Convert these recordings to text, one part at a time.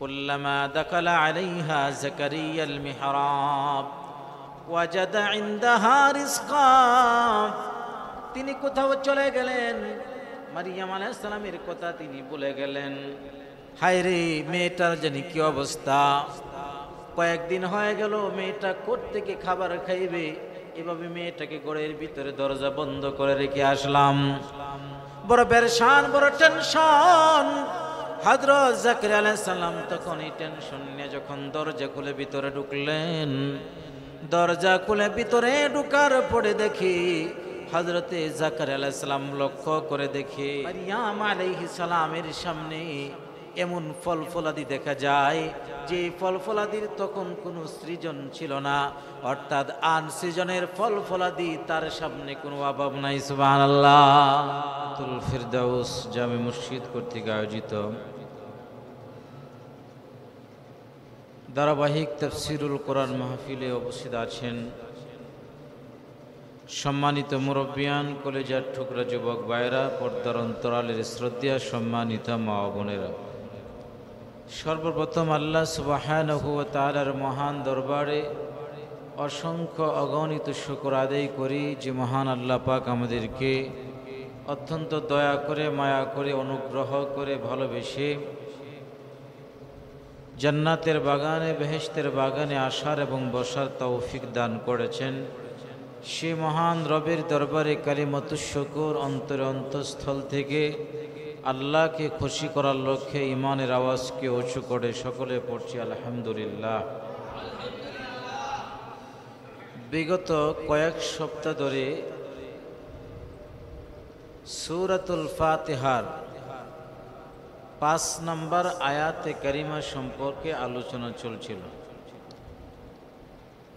كلما دخل عليها زكريا المحراب وجد عندها رزقا তিনি কোথাও চলে গেলেন মারিয়াম আলাইসালামের কথা তিনি বলে গেলেন হায় রে মেয়েটার জানি কি অবস্থা কয়েকদিন হয়ে গেল মেয়েটা থেকে খাবার খাইবে এভাবে মেয়েটাকে গড়ের ভিতরে দরজা বন্ধ করে রেখে আসলাম বড় বেরসান বড় টেনশন হজরত জাকির আলাইসাল্লাম তখন এই টেনশন নিয়ে যখন দরজা খুলে ভিতরে ঢুকলেন, দরজা খুলে ভিতরে ঢুকার পরে দেখি হজরতে জাকার আলাইসাল্লাম লক্ষ্য করে দেখি, মারিয়াম আলাইহিস সালামের সামনে এমন ফল ফলাদি দেখা যায় যে ফল ফলাদির তখন কোনো সৃজন ছিল না। অর্থাৎ আন সৃজনের ফল ফলাদি তার সামনে কোনো অভাব নাই সুবাহ তুল ফিরদাউস জামে মসজিদ কর্তৃক আয়োজিত ধারাবাহিক তফসিরুল কোরআন মাহফিলে উপস্থিত আছেন সম্মানিত মুরব্বিয়ান, কলেজার ঠুকরা যুবক ভাইরা পর্দার অন্তরালের শ্রদ্ধা সম্মানিত মা বোনেরা। সর্বপ্রথম আল্লাহ সুবাহানহু তালার মহান দরবারে অসংখ্য অগণিত শুকর আদায় করি যে মহান আল্লাহ পাক আমাদেরকে অত্যন্ত দয়া করে, মায়া করে, অনুগ্রহ করে ভালোবেসে জান্নাতের বাগানে বেহেস্তের বাগানে আসার এবং বসার তৌফিক দান করেছেন। সে মহান রবের দরবারে কালিমত শকুর অন্তরে অন্তঃস্থল থেকে আল্লাহকে খুশি করার লক্ষ্যে ইমানের আওয়াজকে উঁচু করে সকলে পড়ছি, আলহামদুলিল্লাহ। বিগত কয়েক সপ্তাহ ধরে সুরাতুল ফাতেহার পাঁচ নম্বর আয়াতে কারিমা সম্পর্কে আলোচনা চলছিল।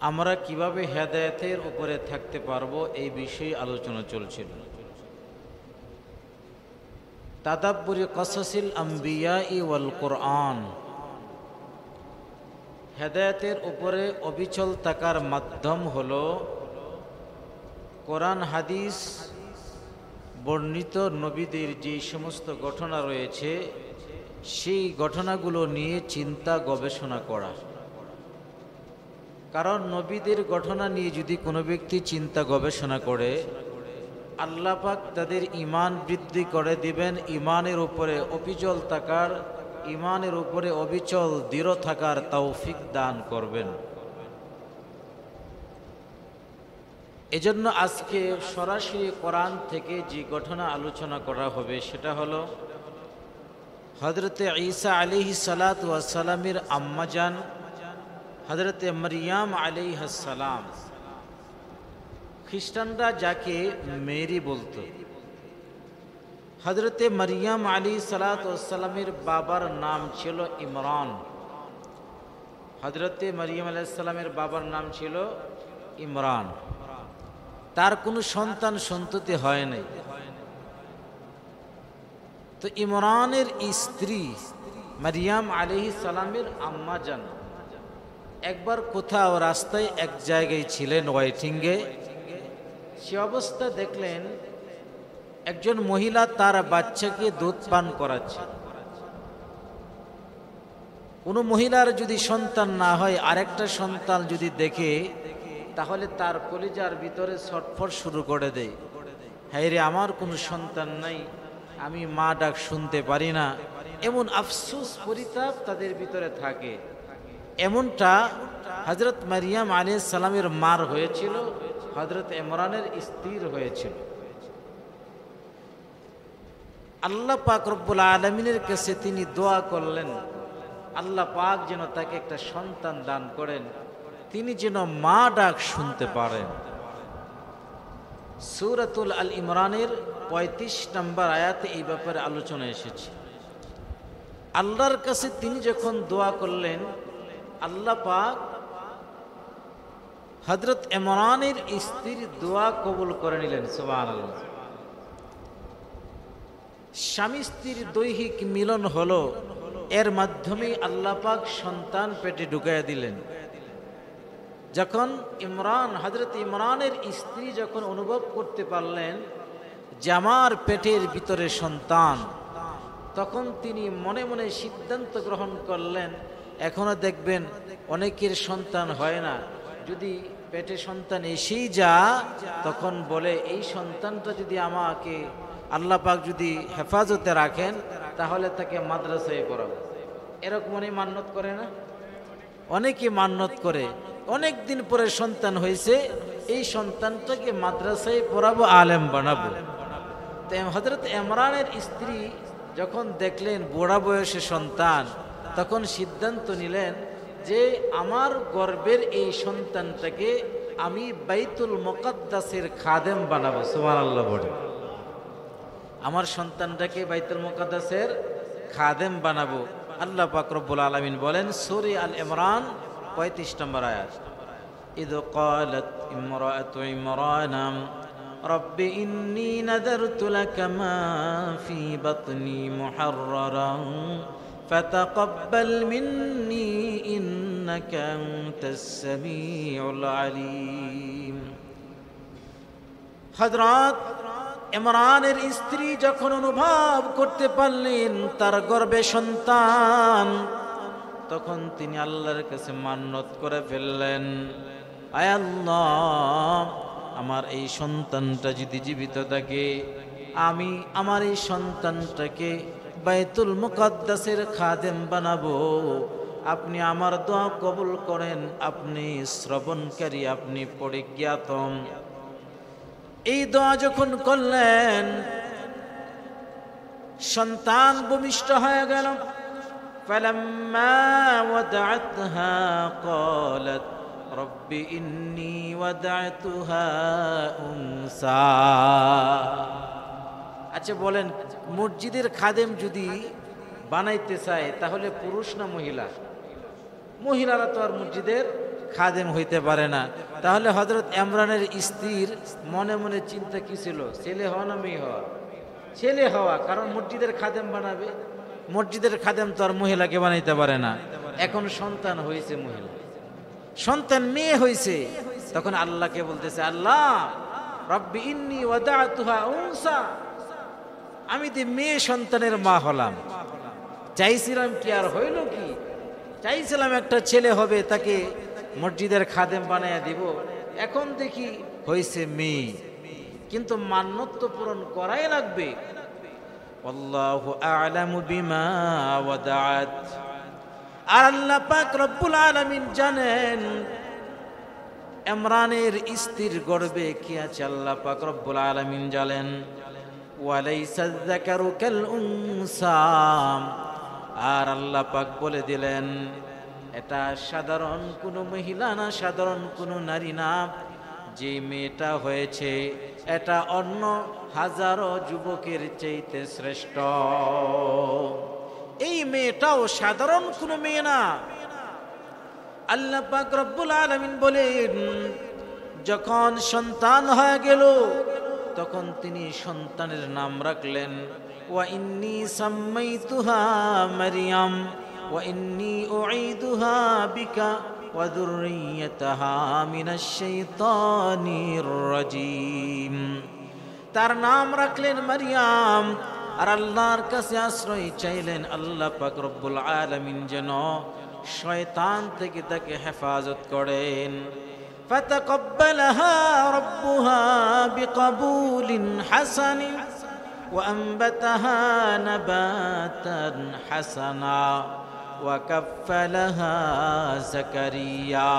আমরা কীভাবে হেদায়তের উপরে থাকতে পারব এই বিষয়ে আলোচনা চলছিল। তাদাব্বুরি কসাসিল আম্বিয়া ওয়াল কোরআন। হেদায়তের উপরে অবিচল থাকার মাধ্যম হল কোরআন, হাদিস বর্ণিত নবীদের যে সমস্ত ঘটনা রয়েছে, সেই ঘটনাগুলো নিয়ে চিন্তা, গবেষণা করা। কারণ নবীদের ঘটনা নিয়ে যদি কোনো ব্যক্তি চিন্তা, গবেষণা করে আল্লাহ পাক তাদের ইমান বৃদ্ধি করে দিবেন। ইমানের উপরে অবিচল থাকার ইমানের উপরে অবিচল, দৃঢ় থাকার তৌফিক দান করবেন। এজন্য আজকে সরাসরি কোরআন থেকে যে ঘটনা আলোচনা করা হবে সেটা হলো হজরতে ঈসা আলিহি সালাত ওয়াসালামের আম্মাজান হজরতে মরিয়াম আলিহাসালাম খ্রিস্টানরা যাকে মেরি বলতো। হজরতে মরিয়াম আলী সালাতামের বাবার নাম ছিল ইমরান। হজরতে মরিয়াম আলাইসাল্লামের বাবার নাম ছিল ইমরান। তার কোনো সন্তান সন্ততি হয় নাই। তো ইমরানের স্ত্রী মারিয়াম আলহি সালামের আম্মা জান। একবার কোথাও রাস্তায় এক জায়গায় ছিলেন ওয়াইটিংয়ে। সে অবস্থা দেখলেন একজন মহিলা তার বাচ্চাকে দুধ পান করাচ্ছে। কোনো মহিলার যদি সন্তান না হয়, আরেকটা সন্তান যদি দেখে, তাহলে তার কলিজার ভিতরে ছটফট শুরু করে দেয়। হ্যাঁ রে, আমার কোনো সন্তান নাই, আমি মা ডাক শুনতে পারি না। এমন আফসুস পরিতাপ তাদের ভিতরে থাকে। এমনটা হজরত মারিয়াম আলী সালামের মার হয়েছিল হজরত ইমরানের স্থির হয়েছিল। আল্লাহ পাক রব্বুল আলমিনের কাছে তিনি দোয়া করলেন, আল্লাহ পাক যেন তাকে একটা সন্তান দান করেন, তিনি যেন মা ডাক শুনতে পারেন। সুরাতুল আল ইমরানের পঁয়ত্রিশ নম্বর আয়াতে এই ব্যাপারে আলোচনা এসেছে। আল্লাহর কাছে তিনি যখন দোয়া করলেন, আল্লাহ পাক হজরত ইমরানের স্ত্রীর দোয়া কবুল করে নিলেন সুবাহ স্বামী স্ত্রীর দৈহিক মিলন হলো, এর মাধ্যমে আল্লাহ পাক সন্তান পেটে ঢুকাইয়া দিলেন। যখন ইমরান হজরত ইমরানের স্ত্রী যখন অনুভব করতে পারলেন যে আমার পেটের ভিতরে সন্তান, তখন তিনি মনে মনে সিদ্ধান্ত গ্রহণ করলেন, এখনও দেখবেন অনেকের সন্তান হয় না। যদি পেটে সন্তান এসেই যা, তখন বলে, এই সন্তানটা যদি আমাকে আল্লাহ পাক যদি হেফাজতে রাখেন, তাহলে তাকে মাদ্রাসায় পড়াবো। এরকম অনেক মান্যত করে না? অনেকে মান্যত করে, অনেক দিন পরে সন্তান হয়েছে, এই সন্তানটাকে মাদ্রাসায় পড়াবো, আলেম বানাবো। তো হজরত এমরানের স্ত্রী যখন দেখলেন বুড়া বয়সে সন্তান, তখন সিদ্ধান্ত নিলেন যে আমার গর্বের এই সন্তানটাকে আমি বাইতুল মোকাদ্দাসের খাদেম বানাবো সুমান আল্লাহ বলে আমার সন্তানটাকে বাইতুল মোকাদ্দাসের খাদেম বানাবো আল্লাহ পাক রব্বুল আলমিন বলেন সুরি আল ইমরান পঁয়ত্রিশ নম্বর আয়াত إذ قالت امرأة عمران رب إني نذرت لك ما في بطني محررا فتقبل مني إنك أنت السميع العليم হজরত ইমরানের স্ত্রী যখন অনুভব করতে পারলেন তার গর্বে সন্তান তখন তিনি আল্লাহর কাছে মান্যত করে ফেললেন আয় আল্লাহ আমার এই সন্তানটা যদি জীবিত থাকে আমি আমার এই সন্তানটাকে বাইতুল মুকদ্দাসের খাদেম বানাবো আপনি আমার দোয়া কবুল করেন আপনি শ্রবণকারী আপনি পরিজ্ঞাতম এই দোয়া যখন করলেন সন্তান ভূমিষ্ঠ হয়ে গেল فلما ودعتها قالت رب إني ودعتها أنثى আচ্ছা বলেন মসজিদের খাদেম যদি বানাইতে চায়, তাহলে পুরুষ না মহিলা? মহিলারা তো আর মসজিদের খাদেম হইতে পারে না। তাহলে হজরত এমরানের স্ত্রীর মনে মনে চিন্তা কি ছিল? ছেলে হওয়া না মেয়ে হওয়া? ছেলে হওয়া, কারণ মসজিদের খাদেম বানাবে। মসজিদের খাদেম তো আর মহিলাকে বানাইতে পারে না। এখন সন্তান হয়েছে মহিলা। সন্তান মেয়ে হয়েছে। তখন আল্লাহকে বলতেছে, আল্লাহ, রব্বি ইন্নি ওয়াদাতুহা উনসা। আমি তো মেয়ে সন্তানের মা হলাম। চাইছিলাম কি আর হইল কি? চাইছিলাম একটা ছেলে হবে, তাকে মসজিদের খাদেম বানাইয়া দিব। এখন দেখি হয়েছে মেয়ে। কিন্তু মান্যত্ব পূরণ করাই লাগবে। আল্লাহু আ'লামু বিমা ওয়াদাত আর আল্লাহ পাক রব্বুল আলামিন জানেন, ইমরানের স্ত্রীর গর্বে কি আছে? আল্লাহ পাক রব্বুল আলামিন জানেন। আর আল্লাহ পাক বলে দিলেন, এটা সাধারণ কোনো মহিলা না, সাধারণ কোনো নারী না। যে মেয়েটা হয়েছে, এটা অন্য হাজারো যুবকের চাইতে শ্রেষ্ঠ। এই মেয়েটাও সাধারণ কোনো মেয়ে না। আল্লাহ পাক রব্বুল আলামিন বলেন, যখন সন্তান হয়ে গেল তখন তিনি সন্তানের নাম রাখলেন। ওয়া ইন্নি সাম্মাইতুহা মারিয়াম, ওয়া ইন্নি উঈদুহা বিকা, ওয়া যুররিয়াতাহা মিনাশ শাইতানির রাজীম। তার নাম রাখলেন মারিয়াম, আর আল্লাহর কাছে আশ্রয় চাইলেন আল্লাহ পাক রব্বুল আলামিন যেন শয়তান থেকে তাকে হেফাজত করেন। فتقبلها ربها بقبول حسن وأنبتها نباتا حسنا وكفلها زكريا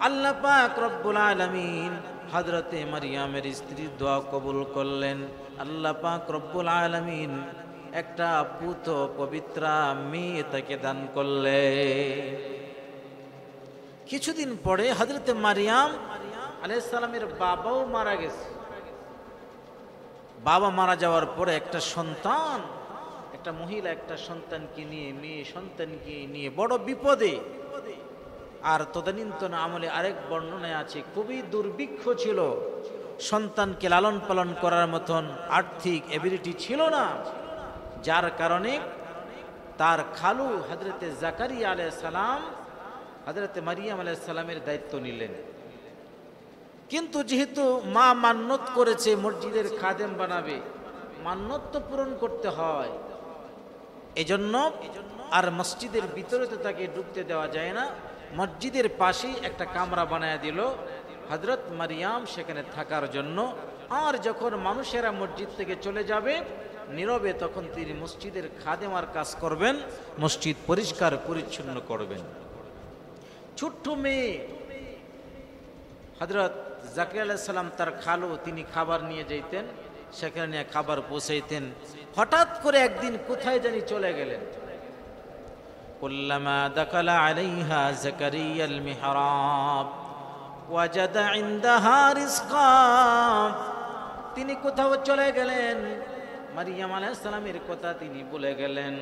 আল্লাহ পাক রব্বুল আলামিন হজরতে মারিয়ামের স্ত্রীর দোয়া কবুল করলেন আল্লাহ পাক রব্বুল আলামিন একটা পুত পবিত্রা মেয়ে তাকে দান করলে কিছুদিন পরে হজরতে মারিয়াম আলাইসালামের বাবাও মারা গেছে। বাবা মারা যাওয়ার পরে একটা সন্তান, একটা মহিলা একটা সন্তানকে নিয়ে, মেয়ে সন্তানকে নিয়ে বড় বিপদে। আর তদানীন্তন আমলে আরেক বর্ণনায় আছে, খুবই দুর্ভিক্ষ ছিল। সন্তানকে লালন পালন করার মতন আর্থিক এবিলিটি ছিল না। যার কারণে তার খালু হজরতে জাকারিয়া আলাই সালাম হজরতে মারিয়াম আলাই সালামের দায়িত্ব নিলেন। কিন্তু যেহেতু মা মান্যত করেছে, মসজিদের খাদেম বানাবে মান্যত তো পূরণ করতে হয়। এজন্য আর মসজিদের ভিতরে তো তাকে ঢুকতে দেওয়া যায় না। মসজিদের পাশেই একটা কামরা বানায় দিল। হজরত মারিয়াম সেখানে থাকার জন্য আর যখন মানুষেরা মসজিদ থেকে চলে যাবে, নীরবে তখন তিনি মসজিদের খাদেমার কাজ করবেন, মসজিদ পরিষ্কার পরিচ্ছন্ন করবেন। ছোট্ট মেয়ে হজরত জাকির আলাহ সাল্লাম তার খালো তিনি খাবার নিয়ে যাইতেন সেখানে নিয়ে খাবার পৌঁছাইতেন হঠাৎ করে একদিন কোথায় জানি চলে গেলেন كلما دخل عليها زكريا المحراب وجد عندها رزقا তিনি কোথাও চলে গেলেন মারিয়াম আলাইসালামের কথা তিনি বলে গেলেন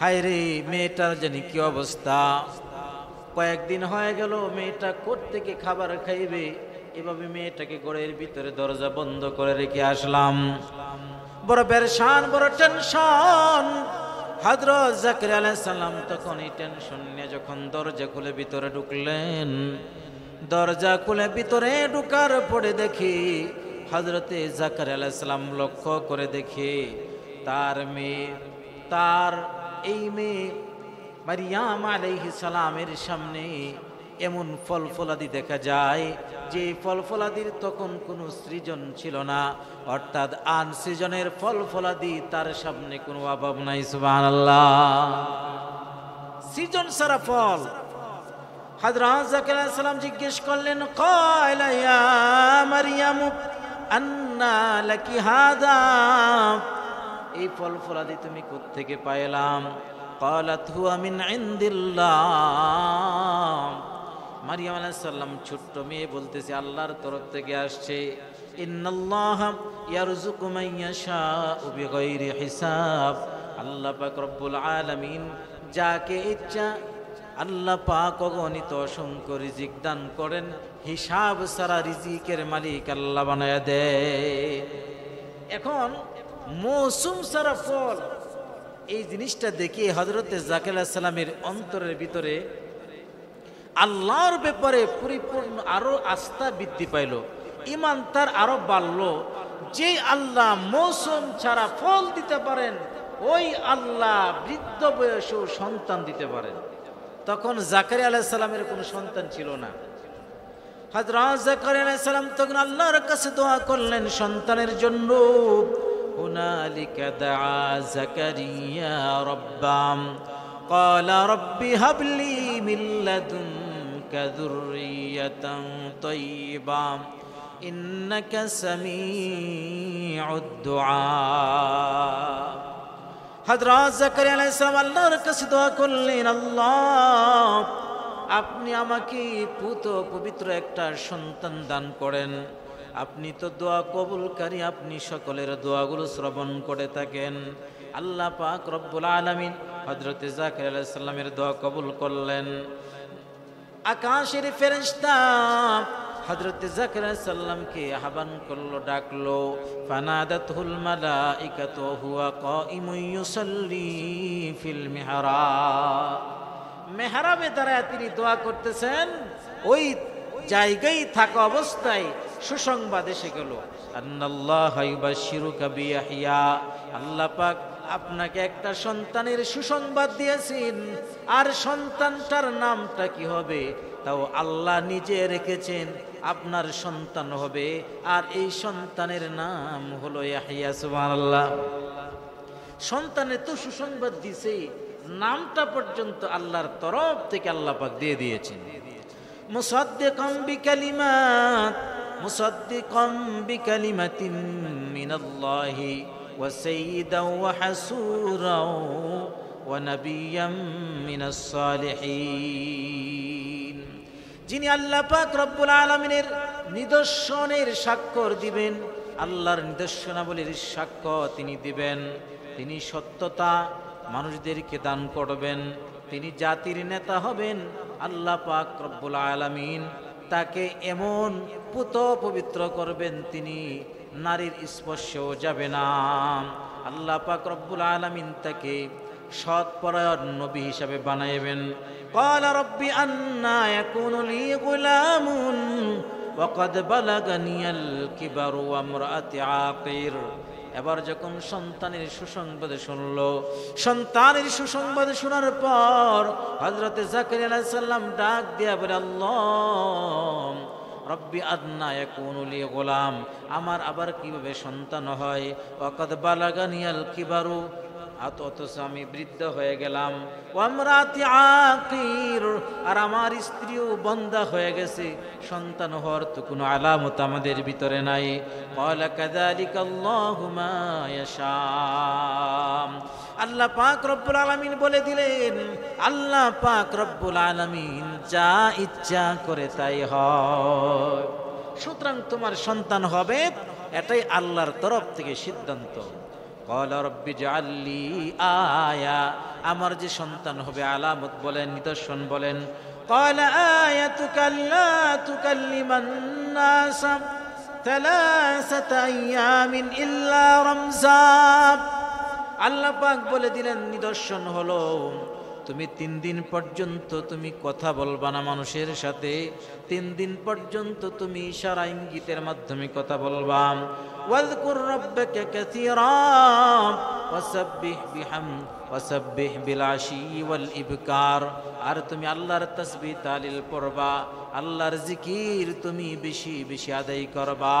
হায় রে মেয়েটার জানি কি অবস্থা কয়েকদিন হয়ে গেল, মেয়েটা থেকে খাবার খাইবে? এভাবে মেয়েটাকে ঘরের ভিতরে দরজা বন্ধ করে রেখে আসলাম। বড় বেরসান বড় টেনশন। হজরত জাকির আলাইসাল্লাম তখন এই টেনশন নিয়ে যখন দরজা খুলে ভিতরে ঢুকলেন, দরজা খুলে ভিতরে ঢুকার পরে দেখি হজরতে জাকির আলাইসাল্লাম লক্ষ্য করে দেখি তার মেয়ে, তার এই মেয়ে মারিয়াম আলাইহি সালামের সামনে এমন ফল ফলাদি দেখা যায়, যে ফল ফলাদির তখন কোনো সৃজন ছিল না। অর্থাৎ আন সৃজনের ফল ফলাদি তার সামনে কোনো অভাব নাই, সুবহানাল্লাহ। সৃজন সারা ফল। হযরত জাকির সালাম জিজ্ঞেস করলেন, কয়লা ইয়া মারিয়াম, আন্না লাকি হাদা? এই ফল ফলাদি তুমি কোত্থেকে পাইলাম? قالت هو من عند الله মারিয়াম আলাইহিস সালাম ছোট্ট মেয়ে বলতেছে আল্লাহর তরফ থেকে আসছে ইন্নাল্লাহ ইয়ারযুকু মান ইয়াশাউ বিগাইরি হিসাব আল্লাহ পাক রব্বুল আলামিন যাকে ইচ্ছা আল্লাহ পাক অগণিত অসংখ্য রিজিক দান করেন হিসাব সারা রিজিকের মালিক আল্লাহ বানায় দেয় এখন মৌসুম সারা ফল এই জিনিসটা দেখে হজরতে জাকির সালামের অন্তরের ভিতরে আল্লাহর ব্যাপারে পরিপূর্ণ আরও আস্থা বৃদ্ধি পাইল ইমান তার আরও বাড়ল। যে আল্লাহ মৌসুম ছাড়া ফল দিতে পারেন, ওই আল্লাহ বৃদ্ধ বয়সেও সন্তান দিতে পারেন। তখন জাকারি আলাইসাল্লামের কোনো সন্তান ছিল না। হজরত জাকারি আলাইসাল্লাম তখন আল্লাহর কাছে দোয়া করলেন, সন্তানের জন্য هنالك دعا زكريا ربام قال رب هب لي من لدنك ذرية طيبة إنك سميع الدعاء হজরত জাকারিয়া আলাইহিস সালাম আল্লাহর কাছে দোয়া করলেন আল্লাহ আপনি আমাকে পুত পবিত্র একটা সন্তান দান করেন আপনি তো দোয়া কবুলকারী, আপনি সকলের দোয়াগুলো শ্রবণ করে থাকেন। আল্লাহ পাক রব্বুল আলমিন হজরত জাকির আলাইসাল্লামের দোয়া কবুল করলেন। আকাশের ফেরেশতা হজরত জাকির সাল্লামকে আহ্বান করল, ডাকলো, ফানাদাতুল মালাইকাতু হুয়া কাইমুন ইউসাল্লি ফিল মিহরাব। মেহরাবে দাঁড়ায় তিনি দোয়া করতেছেন, ওই জায়গায় থাকা অবস্থায় সুসংবাদ এসে গেল। আল্লাহ পাক আপনাকে একটা সন্তানের সুসংবাদ দিয়েছেন। আর সন্তানটার নামটা কি হবে? তাও আল্লাহ নিজে রেখেছেন, আপনার সন্তান হবে। আর এই সন্তানের নাম হলো সুবহানাল্লাহ। সন্তানের তো সুসংবাদ দিছে, নামটা পর্যন্ত আল্লাহর তরফ থেকে আল্লাহ পাক দিয়ে দিয়েছেন। মুসাদ্দিকাম বিকালিমাত, মুসাদ্দিকাম বিকালিমাতিন মিনাল্লাহি ওয়া সাইয়্যিদান ওয়া হাসুরাও ওয়া নাবিয়্যাম মিনাস সালিহিন। যিনি আল্লাহ পাক রব্বুল আলামিনের নিদর্শনের স্বাক্ষর দিবেন, আল্লাহর নিদর্শনাবলীর সাক্ষ্য তিনি দিবেন। তিনি সত্যতা মানুষদেরকে দান করবেন, তিনি জাতির নেতা হবেন আল্লাহ পাক রব্বুল আলামিন তাকে এমন পুত পবিত্র করবেন তিনি নারীর স্পর্শেও যাবে না আল্লাহ পাক রব্বুল আলামিন তাকে সৎ পরায়ণ নবী হিসাবে বানাইবেন قال رب أنا يكون لي غلام وقد بلغني الكبر وامرأتي عاقر এবার যখন সন্তানের সুসংবাদ শুনল, সন্তানের সুসংবাদ শোনার পর হজরতে জাকির সাল্লাম ডাক দিয়া বলে, আল্লাহ, রব্বি আদনা ইয়াকুনুলি গোলাম, আমার আবার কীভাবে সন্তান হয়? অকদ বালাগানিয়াল কিবারু আত অথচ আমি বৃদ্ধ হয়ে গেলাম। ওয়ামরাতি আকির। আর আমার স্ত্রীও বন্ধা হয়ে গেছে। সন্তান হওয়ার তো কোনো আলামত আমাদের ভিতরে নাই। ক্বালা কাযালিকা আল্লাহু মা আল্লাহ পাক রব্বুল আলামিন বলে দিলেন, আল্লাহ পাক রব্বুল আলামিন যা ইচ্ছা করে তাই হয়। সুতরাং তোমার সন্তান হবে, এটাই আল্লাহর তরফ থেকে সিদ্ধান্ত। قال رب اجعل لي آية আমার যে সন্তান হবে আলামত বলেন নিদর্শন বলেন قال آيتك ألا تكلم الناس ثلاثة أيام إلا رمزا আল্লাহ পাক বলে দিলেন নিদর্শন হলো তুমি তিন দিন পর্যন্ত তুমি কথা বলবা না মানুষের সাথে। তিন দিন পর্যন্ত তুমি ইশারা ইঙ্গিতের মাধ্যমে কথা বলবা। কাসীরা ওয়াসাব্বিহ বিহাম ওয়াসাব্বিহ বিল আশি ওয়াল ইবকার। আর তুমি আল্লাহর তাসবিহ তালিল পড়বা, আল্লাহর জিকির তুমি বেশি বেশি আদায় করবা।